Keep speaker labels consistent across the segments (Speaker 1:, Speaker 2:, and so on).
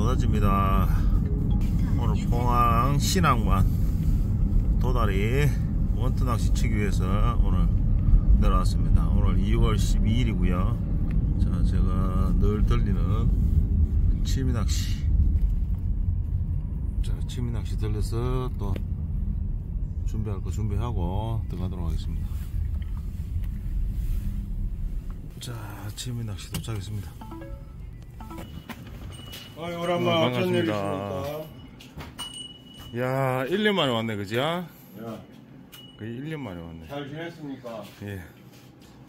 Speaker 1: 노다지입니다. 오늘 포항 신항만 도다리 원투 낚시 치기 위해서 오늘 내려왔습니다. 오늘 2월 12일이고요. 자, 제가 늘 들리는 취미 낚시. 자, 취미 낚시 들려서 또 준비할 거 준비하고 들어가도록 하겠습니다. 자, 취미 낚시 도착했습니다.
Speaker 2: 아유, 오랜만
Speaker 1: 어,
Speaker 2: 어쩐 일
Speaker 1: 반갑습니다.
Speaker 2: 있습니까?
Speaker 1: 야, 1년 만에 왔네, 그지?
Speaker 2: 야,
Speaker 1: 거의 1년 만에 왔네.
Speaker 2: 잘 지냈습니까?
Speaker 1: 예.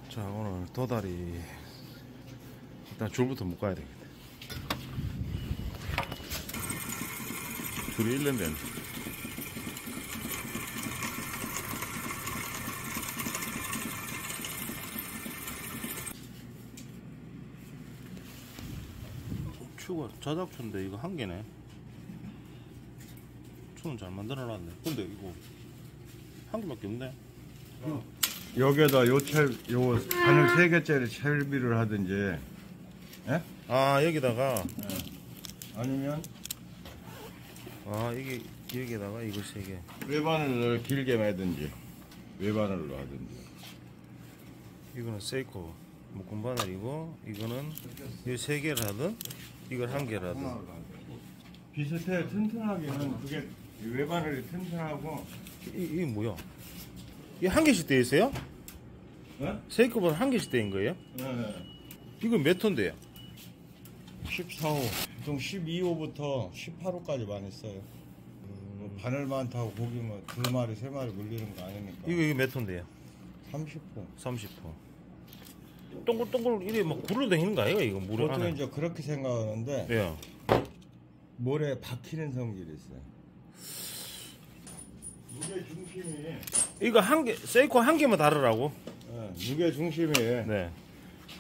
Speaker 1: 자, 오늘 도다리. 일단 줄부터 묶어야 되겠다. 줄이 1년 됐네. 추가 자작추인데 이거 한 개네. 추는 잘 만들어놨네. 근데 이거 한 개밖에 없네.
Speaker 2: 여기에다 요 첼, 요 바늘 세 개짜리 첼비를 하든지, 예?
Speaker 1: 아 여기다가
Speaker 2: 아니면
Speaker 1: 아 이게 여기다가 이거 세 개.
Speaker 2: 외바늘을 길게 매든지, 외바늘로 하든지.
Speaker 1: 이거는 세이코 묶음 바늘이고 이거는 이 세 개를 하든 이걸 한 하든.
Speaker 2: 비슷해, 튼튼하기는 그게 외바늘이 튼튼하고,
Speaker 1: 이, 이게 뭐야? 이 한 개씩 돼 있어요?
Speaker 2: 예?
Speaker 1: 세이코보다 한 개씩 돼인 거예요?
Speaker 2: 네.
Speaker 1: 이건 몇 톤데요?
Speaker 2: 14호, 보통 12호부터 18호까지 많이 써요. 뭐 바늘 많다고 고기 뭐두 마리, 세 마리 물리는 거 아니니까.
Speaker 1: 이거 이거 몇 톤데요?
Speaker 2: 30호.
Speaker 1: 30톤. 동글동글 이래 막 굴러다니는 거 아이가 이거 물에
Speaker 2: 보통
Speaker 1: 안에?
Speaker 2: 이제 그렇게 생각하는데,
Speaker 1: 예.
Speaker 2: 모래 박히는 성질이 있어요. 무게 중심이
Speaker 1: 이거 한 개, 세이코 한 개만 다르라고?
Speaker 2: 예, 무게 중심이
Speaker 1: 네.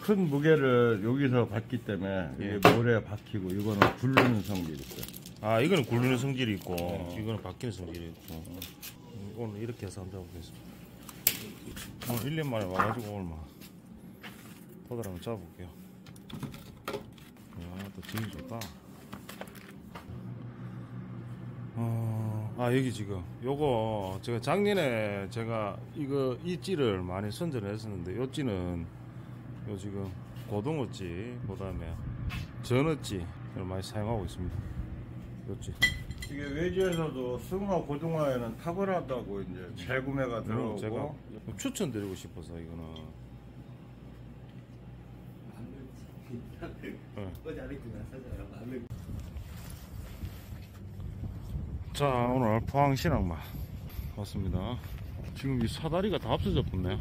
Speaker 2: 큰 무게를 여기서 받기 때문에
Speaker 1: 예.
Speaker 2: 이게 모래에 박히고 이거는 굴르는 성질이 있어요.
Speaker 1: 아 이거는 굴리는 성질이 있고 이거는 바뀌는 성질이 있고 음, 오늘 이렇게 해서 한번 잡아보겠습니다 오늘 1년 만에 와가지고 오늘 막 포들 한번 잡아볼게요. 야또 진이 좋다. 어, 아 여기 지금 요거 제가 작년에 제가 이거 이 찌를 많이 선전을 했었는데 요 찌는 요 지금 고등어찌 그 다음에 전어찌 를 많이 사용하고 있습니다. 요찌.
Speaker 2: 이게 외지에서도 숭어, 고등어에는 탁월하다고 이제 재구매가 들어오고.
Speaker 1: 음, 제가 추천드리고 싶어서 이거는 네. 자 오늘 포항 신항만 왔습니다. 지금 이 사다리가 다 없어져 버네.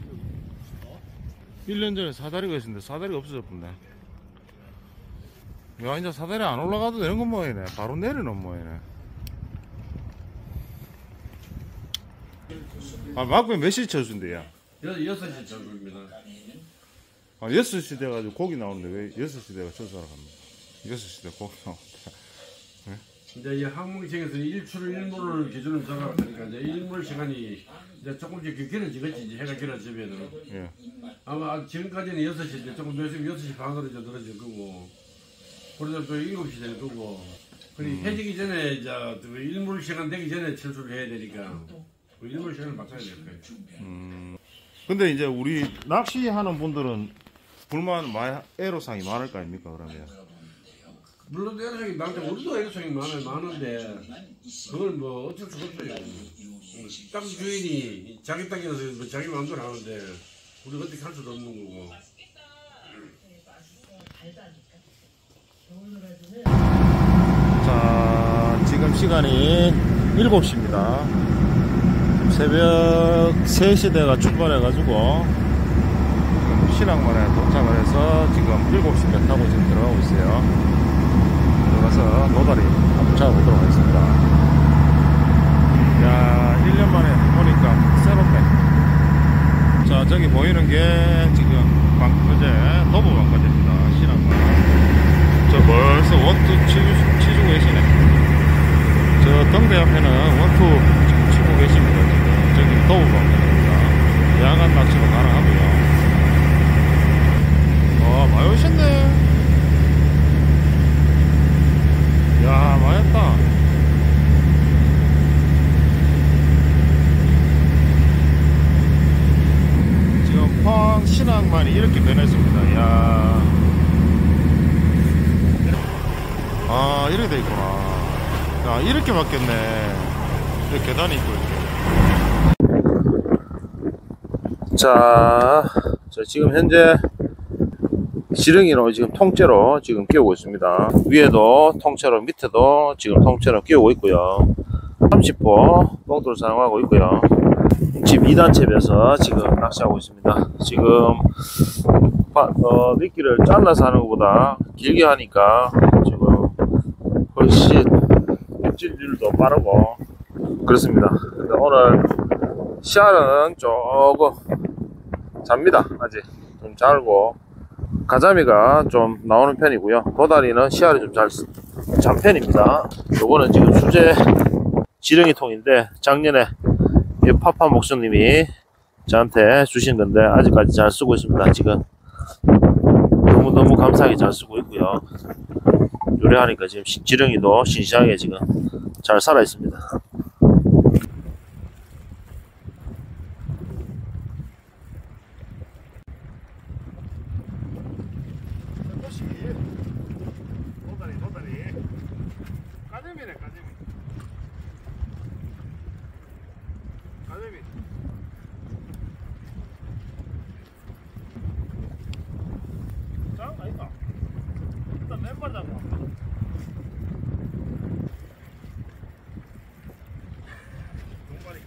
Speaker 1: 1년 전에 사다리가 있었는데 사다리가 없어져 버네. 야 이제 사다리 안 올라가도 되는 건 뭐이네. 바로 내리는 뭐이네. 아 막배 몇 시에 쳐준대요?
Speaker 3: 여, 여섯 시 정도입니다.
Speaker 1: 아 6시 돼가지고 고기 나오는데 왜 6시 돼가 쳐서라 갑니까? 6시 돼 고기 나오는데.
Speaker 3: 이제 이 항공식에서 일출 일몰을 기준으로 잡아가니까 이제 일몰 시간이 이제 조금씩 그 길어지겠지 이제 해가 길어지면은.
Speaker 1: 예.
Speaker 3: 아마 지금까지는 여섯 시인데 조금 더 있으면 여섯 시 반으로 이제 늘어질 거고. 그러다 또 일곱 시될 거고. 그리고 해지기 전에 이제 그 일몰 시간 되기 전에 철수를 해야 되니까 그 일몰 시간을 바꿔야 될 거예요.
Speaker 1: 근데 이제 우리 낚시하는 분들은 불만 애로사항이 많을 거 아닙니까 그러면?
Speaker 3: 물론 애로사항이 많은데 우리도 애로사항이 많아요 많은데 그걸 뭐 어쩔 수가 없어요. 땅 주인이 자기 땅에서 뭐 자기 마음대로 하는데 우리가 어떻게 할 수도 없는 거고.
Speaker 1: 자 지금 시간이 7시입니다. 새벽 3시 대가 출발해 가지고 신항만에 도착을 해서 지금 7시 배 타고 지금 들어가고 있어요. 들어가서 노다리 한번 잡아보도록 하겠습니다. 야 1년 만에 보니까 새롭네. 자 저기 보이는 게 지금 방커제 도보 방커제입니다. 신항만 저 벌써 원투 치고, 치고 계시네 저 등대 옆에는 원투 지금 치고 계십니다 지금 저기 도보 방커제입니다 야간 낚시도 가능하고요 와 많이 오셨네 신앙만 이 이렇게 변했습니다. 야. 아, 이렇게 돼 있구나. 야, 이렇게 바뀌었네. 여기 계단이 있고, 이렇게. 자, 자, 지금 현재 지렁이로 지금 통째로 지금 끼우고 있습니다. 위에도 통째로, 밑에도 지금 통째로 끼우고 있고요. 30호 봉투를 사용하고 있고요. 집 2단체에서 지금 낚시하고 있습니다. 지금 바- 어, 미끼를 잘라서 하는 것보다 길게 하니까 지금 훨씬 입질률도 빠르고 그렇습니다. 근데 오늘 씨알은 조금 잡니다. 아직 좀 잘고 가자미가 좀 나오는 편이고요. 도다리는 씨알이 좀잘 잔 편입니다. 요거는 지금 수제 지렁이 통인데 작년에 이 파파 목수님이 저한테 주신 건데 아직까지 잘 쓰고 있습니다. 지금 너무너무 감사하게 잘 쓰고 있고요. 요리하니까 지금 시- 지렁이도 싱싱하게 지금 잘 살아 있습니다. 도다리 도다리 까재미네 까재미 까재미 짱 아이가 일단 맨발 잡아 동발이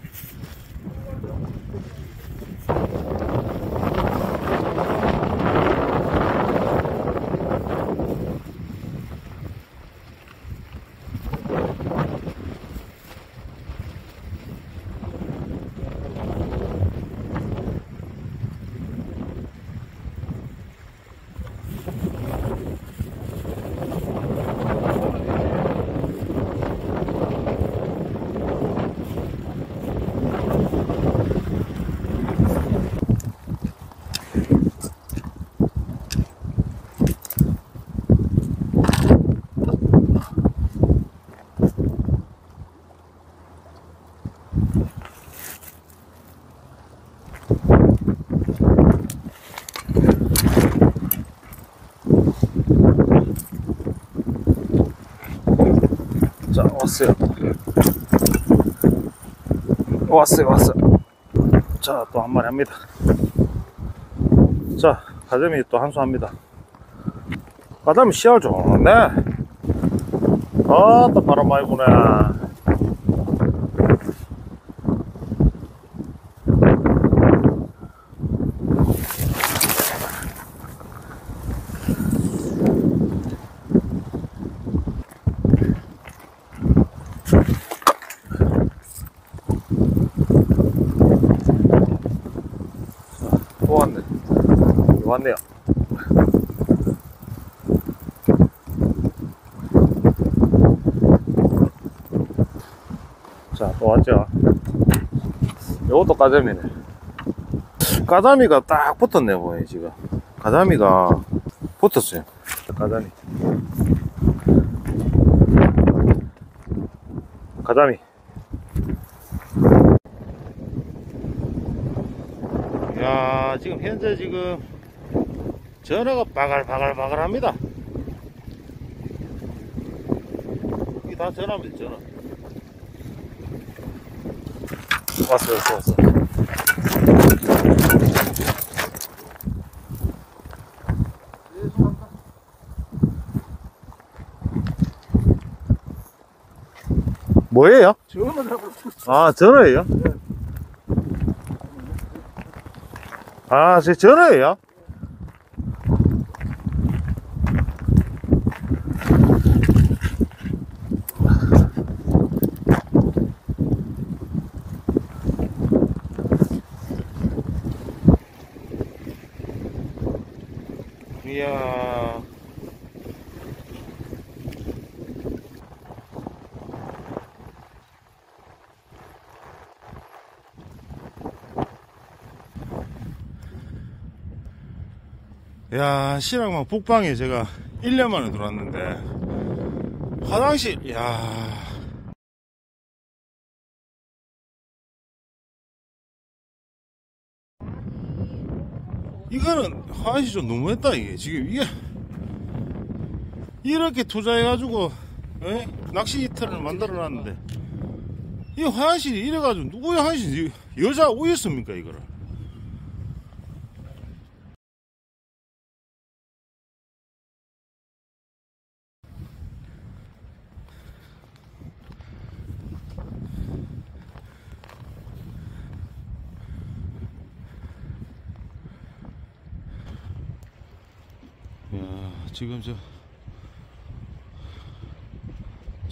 Speaker 1: 자 왔어요. 왔어요 왔어요. 자또 한 마리 합니다. 자 가자미 또 한수 합니다. 가자미 씨알 좋네. 아 또 바람 많이 부네 또 왔네. 또 왔네요. 자또 왔죠? 요것도 까자미네. 까자미가 딱 붙었네 보여 지금. 까자미가 붙었어요. 까자미. 까자미 야 지금 현재 지금 전화가 바글바글바글 합니다. 이게 다 전화입니다 전화. 왔어 왔어 왔어 뭐예요? 아 전화예요? 아, 제 전화예요? 이야. 야, 신랑만 북방에 제가 1년 만에 들어왔는데, 화장실, 야. 이거는 화장실 좀 너무했다 이게. 지금 이게 이렇게 투자해가지고 에? 낚시 이틀을 만들어놨는데. 이 화장실이 이래가지고 누구의 화장실 여자 우였습니까 이거를 야 지금 저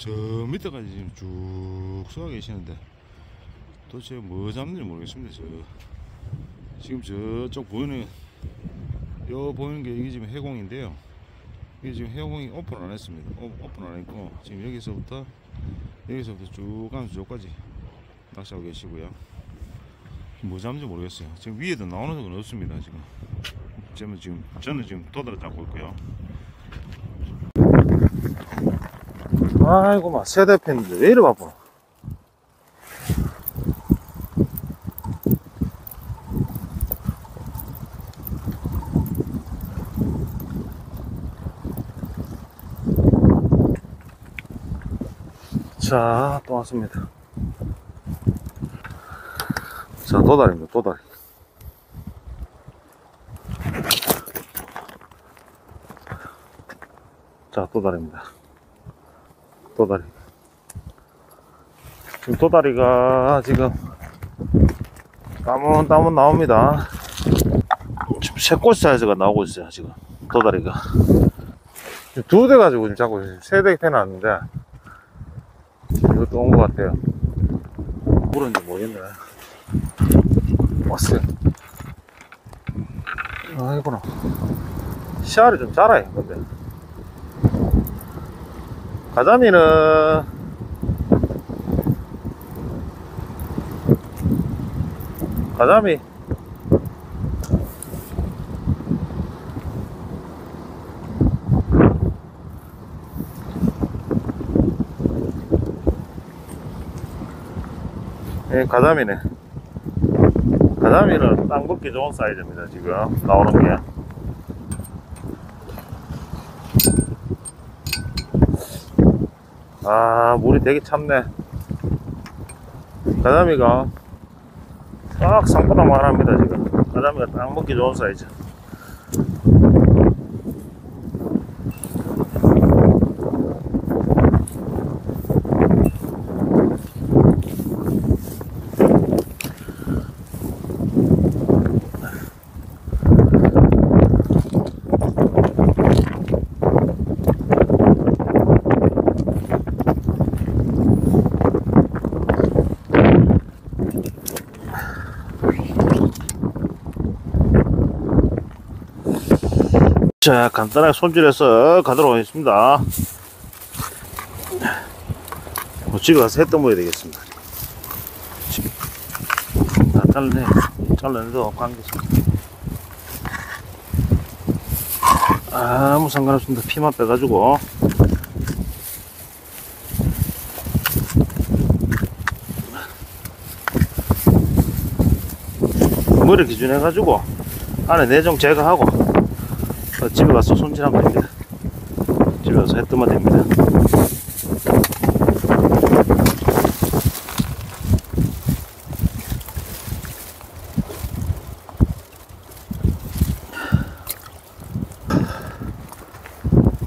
Speaker 1: 저 밑에까지 지금 쭉 쏘아 계시는데 도대체 뭐 잡는지 모르겠습니다. 저 지금 저쪽 보이는 요 보이는 게 이게 지금 해공인데요. 이게 지금 해공이 오픈 안 했습니다. 오, 오픈 안 했고 지금 여기서부터 여기서부터 쭉 가면서 저까지 낚시하고 계시고요. 뭐 잡는지 모르겠어요. 지금 위에도 나오는 적은 없습니다. 지금 저는 지금 저는 지금 도다리를 잡고 있고요. 아이고 막 세대 팬인데 왜 이래 바빠? 자, 또 왔습니다. 자, 도다리입니다, 도다 자, 도다리입니다. 도다리. 지금 도다리가 지금 따문 따문 나옵니다. 지금 새꽃 사이즈가 나오고 있어요, 지금. 도다리가. 지금 두 대 가지고 지금 자꾸 세대 해놨는데, 이것도 온 것 같아요. 물은지 모르겠네. 왔어요. 아이구나. 씨알이 좀 자라요, 근데. 가자미는. 가자미. 예, 가자미네. 가자미는 땅 먹기 좋은 사이즈입니다 지금. 나오는 게 아 물이 되게 찹네. 가자미가 딱 상보다 만 합니다 지금. 가자미가 딱 먹기 좋은 사이즈 자 간단하게 손질해서 가도록 하겠습니다. 뭐 집에 가서 해 떠먹어야 되겠습니다. 다 잘라내 잘라내도 관계없습니다. 아무 상관없습니다. 피만 빼가지고. 머리 기준 해가지고 안에 내장 제거하고 어, 집에 가서 손질하면 됩니다. 집에 가서 해 뜨면 됩니다.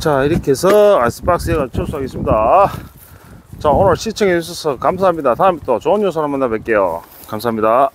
Speaker 1: 자 이렇게 해서 아이스박스에 출소하겠습니다. 자 오늘 시청해 주셔서 감사합니다. 다음에 또 좋은 뉴스로 만나 뵐게요. 감사합니다.